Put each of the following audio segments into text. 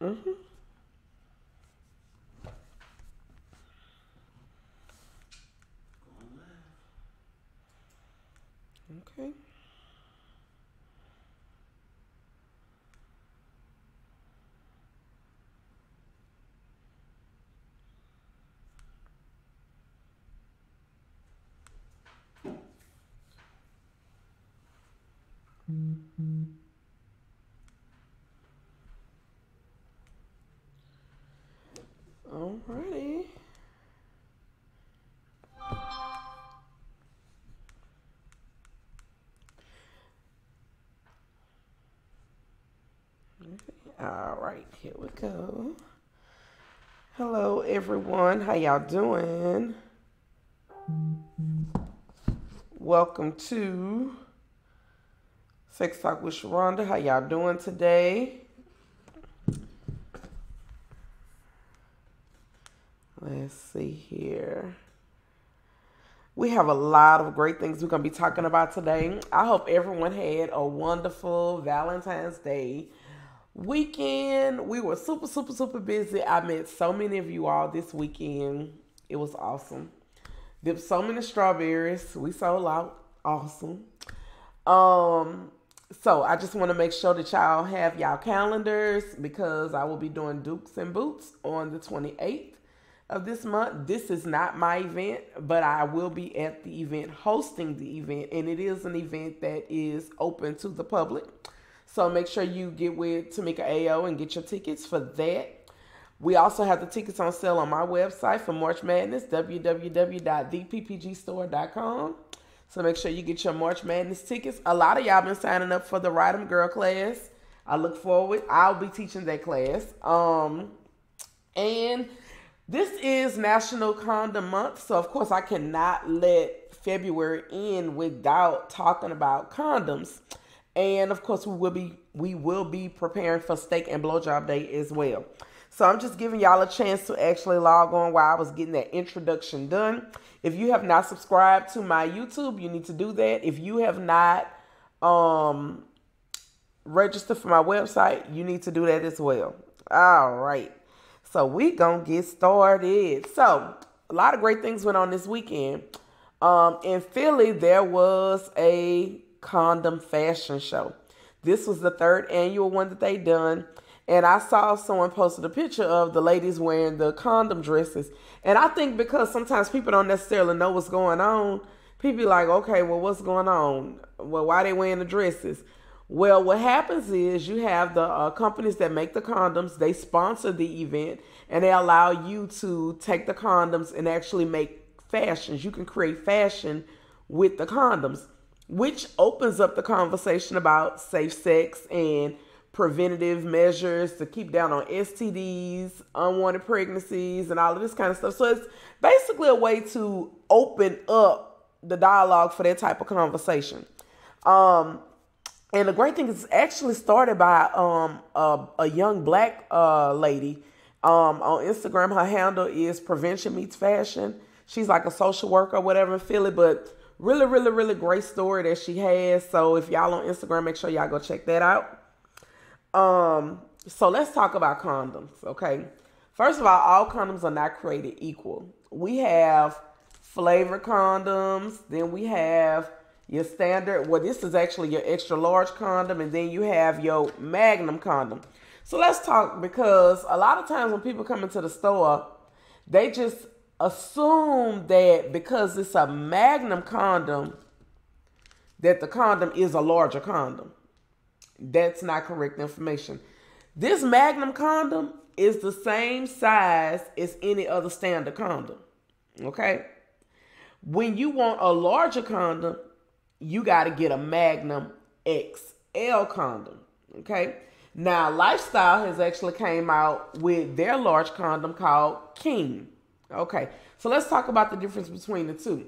Mm-hmm. Okay. Alrighty. All right, here we go. Hello, everyone. How y'all doing? Welcome to Sex Talk with Sharonda. How y'all doing today? Let's see here. We have a lot of great things we're going to be talking about today. I hope everyone had a wonderful Valentine's Day weekend. We were super, super, super busy. I met so many of you all this weekend. It was awesome. Did so many strawberries. We sold out. Awesome. Um, so I just want to make sure that y'all have y'all calendars because I will be doing Dukes and Boots on the 28th of this month. This is not my event, but I will be at the event hosting the event, and it is an event that is open to the public. So make sure you get with Tamika AO and get your tickets for that. We also have the tickets on sale on my website for March Madness, www.theppgstore.com. So make sure you get your March Madness tickets. A lot of y'all been signing up for the Ride 'em Girl class. I look forward. I'll be teaching that class. Um, and this is National Condom Month, so of course I cannot let February end without talking about condoms. And of course we will be we will be preparing for steak and blowjob day as well. So I'm just giving y'all a chance to actually log on while I was getting that introduction done. If you have not subscribed to my YouTube, you need to do that. If you have not um registered for my website, you need to do that as well. All right. So we gonna get started. So a lot of great things went on this weekend. Um, in Philly, there was a condom fashion show. This was the third annual one that they done. And I saw someone posted a picture of the ladies wearing the condom dresses. And I think because sometimes people don't necessarily know what's going on, people be like, okay, well, what's going on? Well, why they wearing the dresses? Well, what happens is you have the uh, companies that make the condoms, they sponsor the event and they allow you to take the condoms and actually make fashions. You can create fashion with the condoms, which opens up the conversation about safe sex and preventative measures to keep down on STDs, unwanted pregnancies, and all of this kind of stuff. So it's basically a way to open up the dialogue for that type of conversation. Um, and the great thing is actually started by um, a, a young black uh, lady um, on Instagram. Her handle is Prevention Meets Fashion. She's like a social worker or whatever in Philly, but really, really, really great story that she has. So if y'all on Instagram, make sure y'all go check that out. Um, so let's talk about condoms, okay? First of all, all condoms are not created equal. We have flavor condoms, then we have your standard, well, this is actually your extra large condom, and then you have your magnum condom. So let's talk because a lot of times when people come into the store, they just assume that because it's a magnum condom, that the condom is a larger condom. That's not correct information. This magnum condom is the same size as any other standard condom. Okay? When you want a larger condom, you got to get a Magnum XL condom. Okay. Now, Lifestyle has actually came out with their large condom called King. Okay. So let's talk about the difference between the two.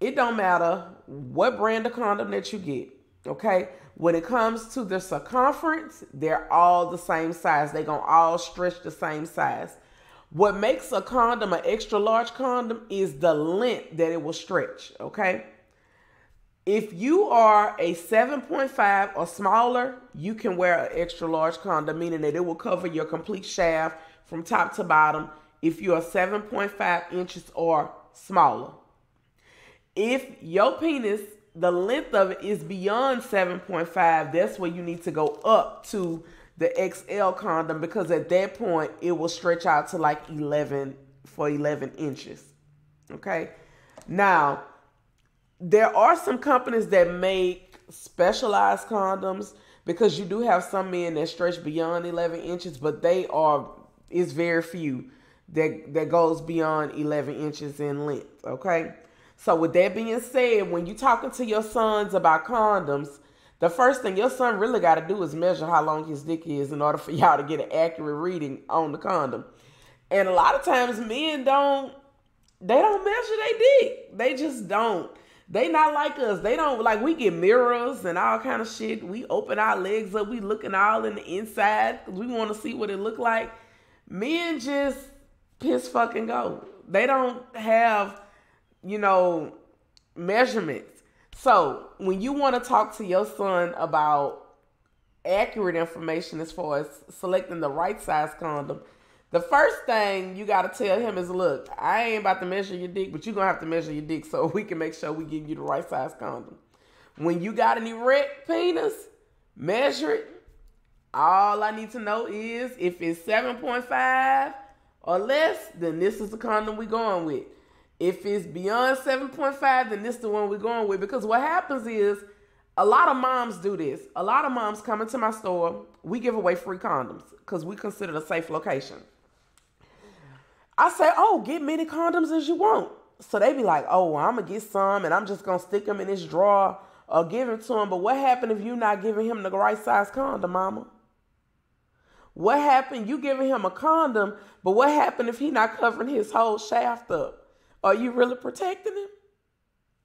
It don't matter what brand of condom that you get. Okay. When it comes to the circumference, they're all the same size. They're going to all stretch the same size. What makes a condom an extra large condom is the length that it will stretch, okay? If you are a 7.5 or smaller, you can wear an extra large condom, meaning that it will cover your complete shaft from top to bottom if you are 7.5 inches or smaller. If your penis, the length of it is beyond 7.5, that's where you need to go up to the XL condom because at that point it will stretch out to like 11 for 11 inches. Okay. Now, there are some companies that make specialized condoms because you do have some men that stretch beyond 11 inches, but they are, is very few that, that goes beyond 11 inches in length. Okay. So with that being said, when you're talking to your sons about condoms, the first thing your son really got to do is measure how long his dick is in order for y'all to get an accurate reading on the condom. And a lot of times men don't they don't measure their dick. They just don't. They not like us. They don't like we get mirrors and all kind of shit. We open our legs up. We looking all in the inside because we want to see what it look like. Men just piss fucking go. They don't have, you know, measurements. So when you want to talk to your son about accurate information as far as selecting the right size condom, the first thing you got to tell him is, look, I ain't about to measure your dick, but you're going to have to measure your dick so we can make sure we give you the right size condom. When you got an erect penis, measure it. All I need to know is if it's 7.5 or less, then this is the condom we going with. If it's beyond 7.5, then this is the one we're going with. Because what happens is a lot of moms do this. A lot of moms come into my store. We give away free condoms because we consider it a safe location. I say, oh, get many condoms as you want. So they be like, oh, well, I'm gonna get some and I'm just gonna stick them in this drawer or give them to him. But what happened if you not giving him the right size condom, mama? What happened? You giving him a condom, but what happened if he not covering his whole shaft up? Are you really protecting him?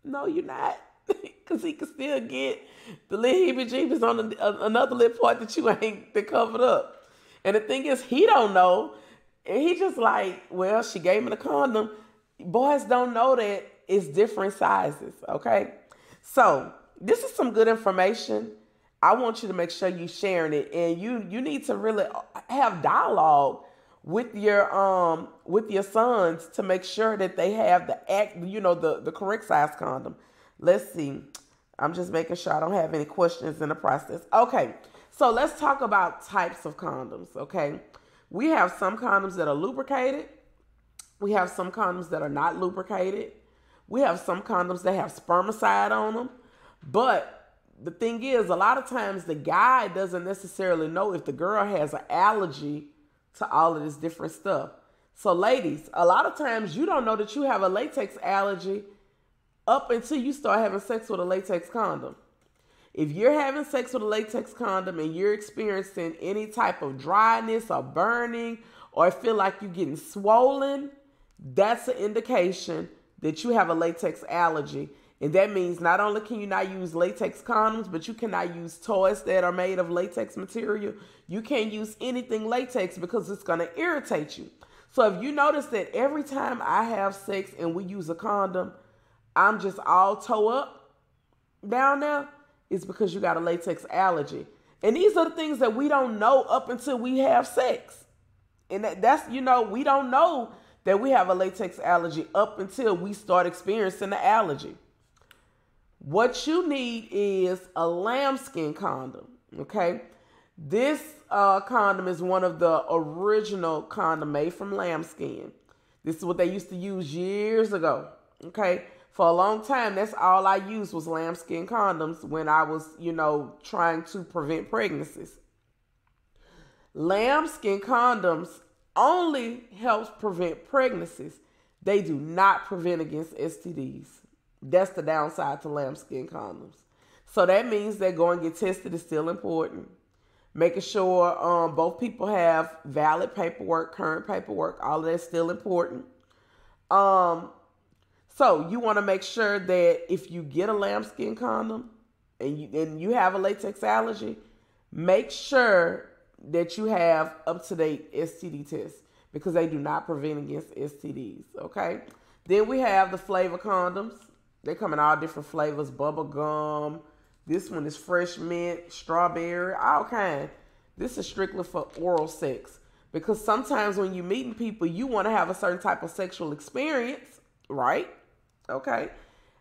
No, you're not. Because he can still get the little heebie-jeebies on the, another little part that you ain't been covered up. And the thing is, he don't know and he just like, well, she gave me the condom. Boys don't know that it's different sizes, okay? So this is some good information. I want you to make sure you sharing it, and you you need to really have dialogue with your um with your sons to make sure that they have the act you know the the correct size condom. Let's see. I'm just making sure I don't have any questions in the process. Okay, so let's talk about types of condoms. Okay, we have some condoms that are lubricated. We have some condoms that are not lubricated. We have some condoms that have spermicide on them. But the thing is, a lot of times the guy doesn't necessarily know if the girl has an allergy to all of this different stuff. So, ladies, a lot of times you don't know that you have a latex allergy up until you start having sex with a latex condom. If you're having sex with a latex condom and you're experiencing any type of dryness or burning or feel like you're getting swollen, that's an indication that you have a latex allergy. And that means not only can you not use latex condoms, but you cannot use toys that are made of latex material. You can't use anything latex because it's going to irritate you. So if you notice that every time I have sex and we use a condom, I'm just all toe up down there, is because you got a latex allergy. And these are the things that we don't know up until we have sex. And that, that's, you know, we don't know that we have a latex allergy up until we start experiencing the allergy. What you need is a lambskin condom, okay? This uh, condom is one of the original condom made from lambskin. This is what they used to use years ago, okay? for a long time, that's all I used was lambskin condoms when I was, you know, trying to prevent pregnancies. Lambskin condoms only helps prevent pregnancies. They do not prevent against STDs. That's the downside to lambskin condoms. So that means that going get tested is still important. Making sure um, both people have valid paperwork, current paperwork, all of that's still important. Um, so you want to make sure that if you get a lambskin condom and you and you have a latex allergy, make sure that you have up to date STD tests because they do not prevent against STDs. Okay. Then we have the flavor condoms. They come in all different flavors: bubble gum. This one is fresh mint, strawberry, all kind. This is strictly for oral sex because sometimes when you're meeting people, you want to have a certain type of sexual experience, right? Okay.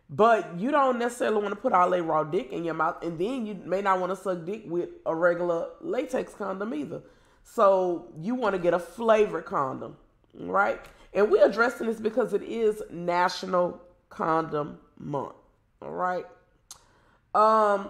But you don't necessarily want to put all a raw dick in your mouth, and then you may not want to suck dick with a regular latex condom either. So you want to get a flavored condom, right? And we're addressing this because it is National Condom Month. All right. Um,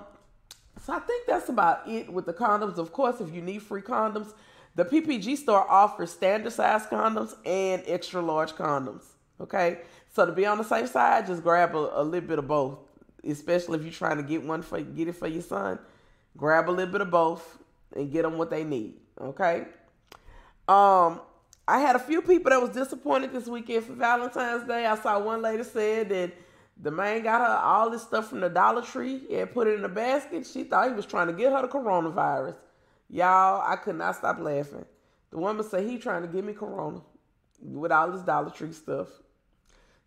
so I think that's about it with the condoms. Of course, if you need free condoms, the PPG store offers standard size condoms and extra large condoms. Okay. So to be on the safe side, just grab a, a little bit of both. Especially if you're trying to get one for get it for your son, grab a little bit of both and get them what they need. Okay. Um, I had a few people that was disappointed this weekend for Valentine's Day. I saw one lady said that the man got her all this stuff from the Dollar Tree and put it in a basket. She thought he was trying to get her the coronavirus. Y'all, I could not stop laughing. The woman said he trying to give me corona with all this Dollar Tree stuff.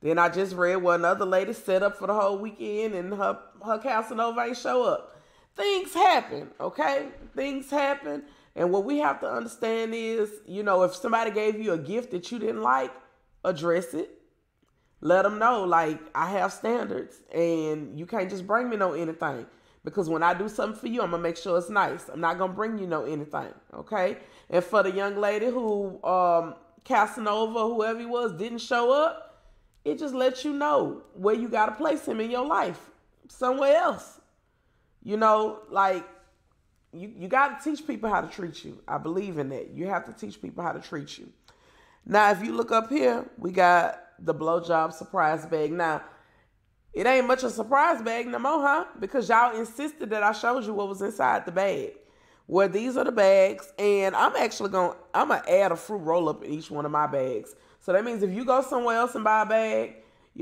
Then I just read where another lady set up for the whole weekend and her her Casanova ain't show up. Things happen, okay? Things happen. And what we have to understand is, you know, if somebody gave you a gift that you didn't like, address it. Let them know, like, I have standards and you can't just bring me no anything. Because when I do something for you, I'm to make sure it's nice. I'm not to bring you no anything, okay? And for the young lady who, um, Casanova, whoever he was, didn't show up, it just lets you know where you got to place him in your life, somewhere else. You know, like, you, you got to teach people how to treat you. I believe in that. You have to teach people how to treat you. Now, if you look up here, we got the blowjob surprise bag. Now, it ain't much a surprise bag no more, huh? Because y'all insisted that I showed you what was inside the bag. Well, these are the bags, and I'm actually gonna I'm gonna add a fruit roll up in each one of my bags. So that means if you go somewhere else and buy a bag,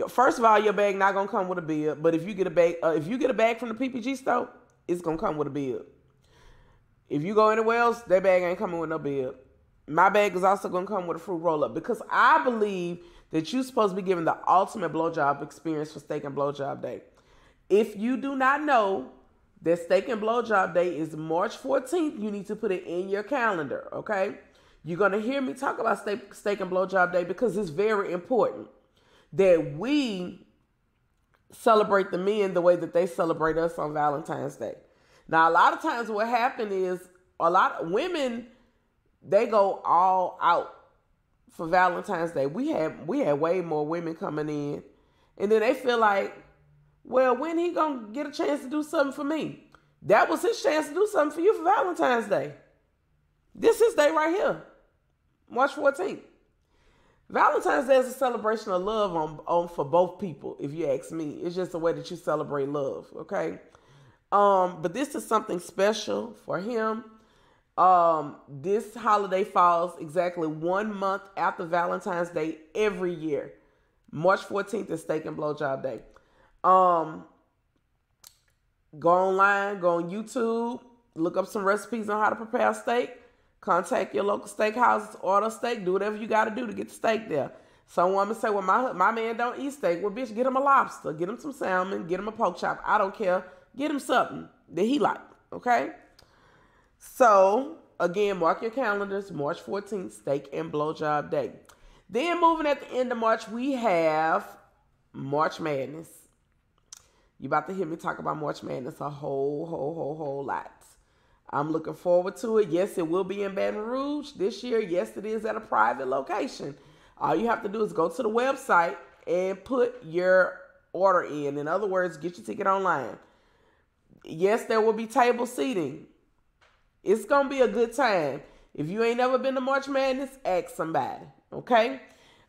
first of all, your bag not gonna come with a bill. But if you get a bag, uh, if you get a bag from the PPG store, it's gonna come with a bill. If you go anywhere else, that bag ain't coming with no bill. My bag is also gonna come with a fruit roll up because I believe that you're supposed to be given the ultimate blowjob experience for steak and blowjob day. If you do not know that steak and blowjob day is March 14th, you need to put it in your calendar, okay? You're gonna hear me talk about steak, steak and blowjob day because it's very important that we celebrate the men the way that they celebrate us on Valentine's Day. Now, a lot of times what happens is a lot of women they go all out for Valentine's Day. We had we had way more women coming in, and then they feel like, well, when he gonna get a chance to do something for me? That was his chance to do something for you for Valentine's Day. This is day right here, March 14th. Valentine's Day is a celebration of love on, on for both people, if you ask me. It's just a way that you celebrate love, okay? Um, but this is something special for him. Um, this holiday falls exactly one month after Valentine's Day every year. March 14th is Steak and Blowjob Day. Um, go online, go on YouTube, look up some recipes on how to prepare steak. Contact your local steakhouse, order steak, do whatever you got to do to get the steak there. Some women say, "Well, my my man don't eat steak." Well, bitch, get him a lobster, get him some salmon, get him a pork chop. I don't care. Get him something that he like. Okay. So again, mark your calendars. March 14th, steak and blowjob day. Then moving at the end of March, we have March Madness. You about to hear me talk about March Madness a whole, whole, whole, whole lot. I'm looking forward to it. Yes, it will be in Baton Rouge this year. Yes, it is at a private location. All you have to do is go to the website and put your order in. In other words, get your ticket online. Yes, there will be table seating. It's gonna be a good time. If you ain't never been to March Madness, ask somebody. Okay.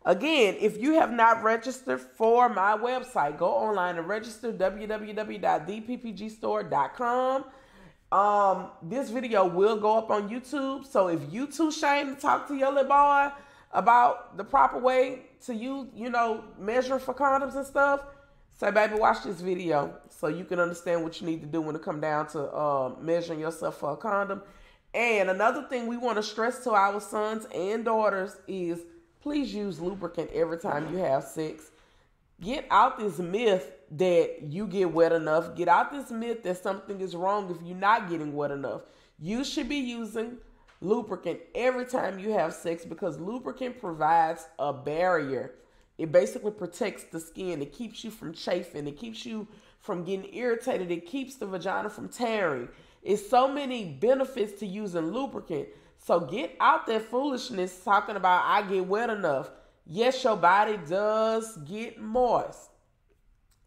Again, if you have not registered for my website, go online and register www.theppgstore.com. Um, this video will go up on YouTube. So if you too shame to talk to your little boy about the proper way to use, you know, measure for condoms and stuff, Say, baby, watch this video so you can understand what you need to do when it come down to uh, measuring yourself for a condom. And another thing we want to stress to our sons and daughters is please use lubricant every time you have sex. Get out this myth that you get wet enough. Get out this myth that something is wrong if you're not getting wet enough. You should be using lubricant every time you have sex because lubricant provides a barrier. It basically protects the skin. It keeps you from chafing. It keeps you from getting irritated. It keeps the vagina from tearing. It's so many benefits to using lubricant. So get out that foolishness talking about I get wet enough. Yes, your body does get moist,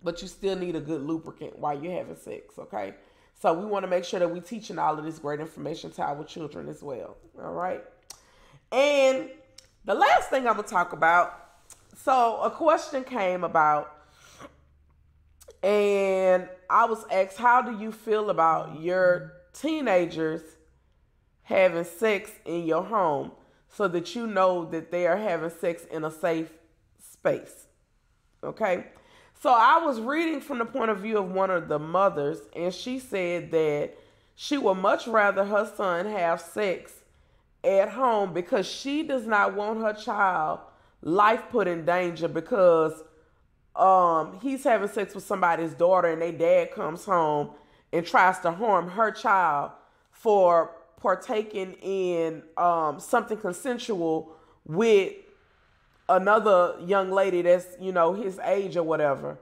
but you still need a good lubricant while you're having sex, okay? So we want to make sure that we're teaching all of this great information to our children as well. All right. And the last thing I'm gonna talk about. So a question came about, and I was asked, how do you feel about your teenagers having sex in your home so that you know that they are having sex in a safe space? Okay. So I was reading from the point of view of one of the mothers, and she said that she would much rather her son have sex at home because she does not want her child life put in danger because um he's having sex with somebody's daughter and their dad comes home and tries to harm her child for partaking in um something consensual with another young lady that's, you know, his age or whatever.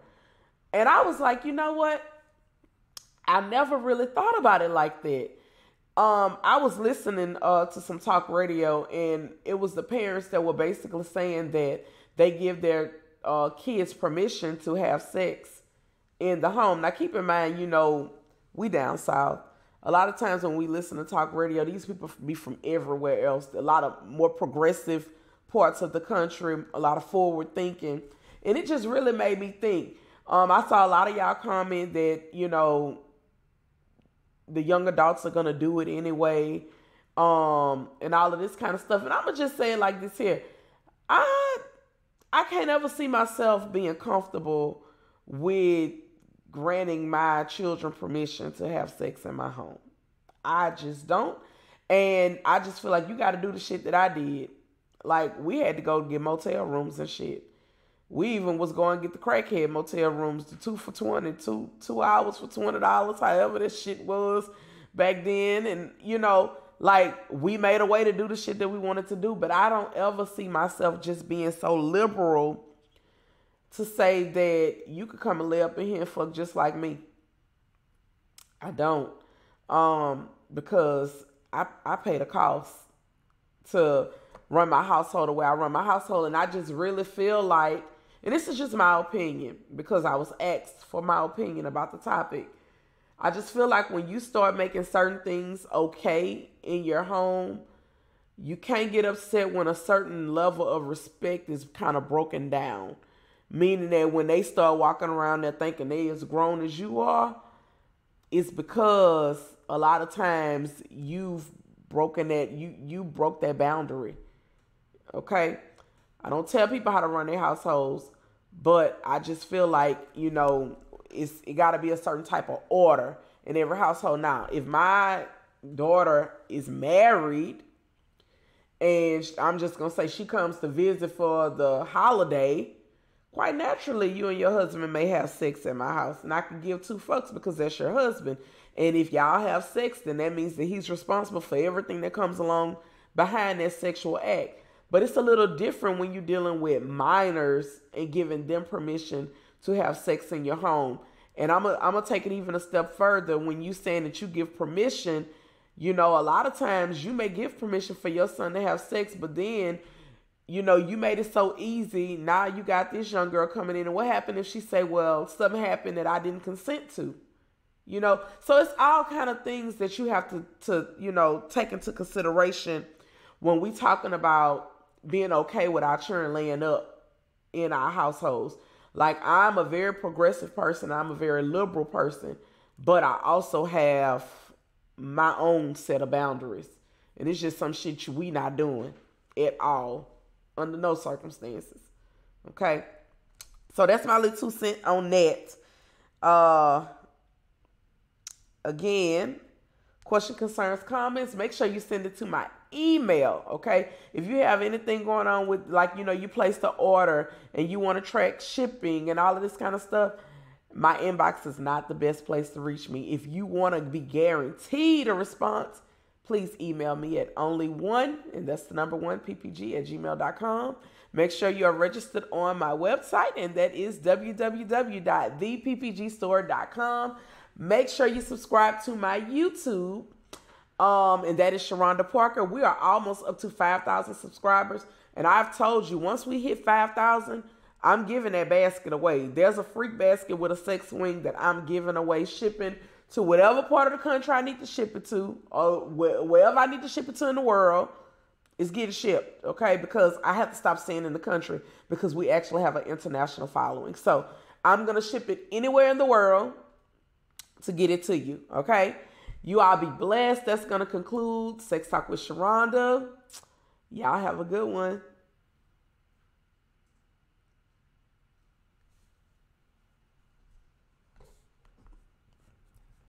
And I was like, you know what? I never really thought about it like that. Um, I was listening uh, to some talk radio, and it was the parents that were basically saying that they give their uh, kids permission to have sex in the home. Now, keep in mind, you know, we down south. A lot of times when we listen to talk radio, these people be from everywhere else. A lot of more progressive parts of the country, a lot of forward thinking. And it just really made me think. Um, I saw a lot of y'all comment that, you know, the young adults are gonna do it anyway, um, and all of this kind of stuff. And I'm gonna just say it like this here. I I can't ever see myself being comfortable with granting my children permission to have sex in my home. I just don't. And I just feel like you got to do the shit that I did like we had to go get motel rooms and shit. We even was going to get the crackhead motel rooms, the two for twenty, two two hours for twenty dollars, however this shit was back then. And you know, like we made a way to do the shit that we wanted to do. But I don't ever see myself just being so liberal to say that you could come and lay up in here and fuck just like me. I don't. Um, because I I paid a cost to run my household the way I run my household. And I just really feel like, and this is just my opinion because I was asked for my opinion about the topic. I just feel like when you start making certain things okay in your home, you can't get upset when a certain level of respect is kind of broken down. Meaning that when they start walking around there thinking they as grown as you are, it's because a lot of times you've broken that you you broke that boundary. Okay. I don't tell people how to run their households, but I just feel like, you know, it's it gotta be a certain type of order in every household. Now, if my daughter is married and I'm just gonna say she comes to visit for the holiday, quite naturally you and your husband may have sex at my house. And I can give two fucks because that's your husband. And if y'all have sex, then that means that he's responsible for everything that comes along behind that sexual act. But it's a little different when you're dealing with minors and giving them permission to have sex in your home. And I'm going to take it even a step further. When you saying that you give permission, you know, a lot of times you may give permission for your son to have sex, but then, you know, you made it so easy. Now you got this young girl coming in. And what happened if she say, well, something happened that I didn't consent to? You know, so it's all kind of things that you have to, to you know, take into consideration when we talking about being okay with our children laying up in our households. Like I'm a very progressive person, I'm a very liberal person, but I also have my own set of boundaries. And it's just some shit we not doing at all under no circumstances. Okay? So that's my little two cent on that. Uh again, question, concerns, comments, make sure you send it to my email, okay? If you have anything going on with, like, you know, you placed the order and you want to track shipping and all of this kind of stuff, My inbox is not the best place to reach me. If you want to be guaranteed a response, please email me at only one, and that's the number one, ppg at gmail.com. Make sure you are registered on my website, and that is www.theppgstore.com. Make sure you subscribe to my YouTube, um, and that is Sharonda Parker. We are almost up to 5,000 subscribers, and I've told you once we hit 5,000, I'm giving that basket away. There's a freak basket with a sex swing that I'm giving away, shipping to whatever part of the country I need to ship it to, or wherever I need to ship it to in the world, is getting shipped. Okay, because I have to stop saying in the country because we actually have an international following. So I'm gonna ship it anywhere in the world to get it to you. Okay, you all be blessed. That's gonna conclude Sex Talk with Sharonda. Y'all have a good one.